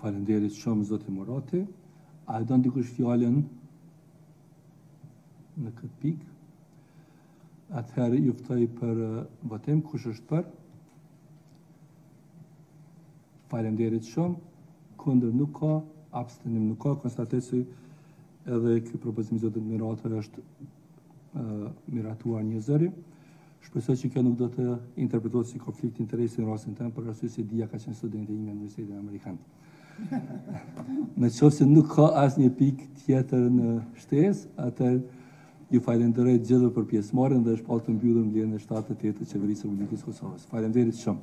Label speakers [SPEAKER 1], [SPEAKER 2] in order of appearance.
[SPEAKER 1] Faleminderit shumë zoti Murati. A e don dikush fjalën në këtë pikë? Atëherë ju ftoj për votim kush është për. Faleminderit shumë. Kundër nuk ka, abstenim nuk ka, konstatoj se edhe ky propozim i zotit Murati është miratuar njëzëri. Shpresoj që kjo nuk do të interpretohet si konflikt interesi në rastin tem, për arsye se Dija ka qenë studente e imja në Universitetin Amerikan. Në qoftë se nuk ka asnjë pikë tjetër në shtesë, atëherë ju falenderoj të gjithëve për pjesëmarrjen dhe shpall të mbyllur mbledhjen e shtatëdhjetë e tetë të Qeverisë së Republikës së Kosovës. Faleminderit shumë.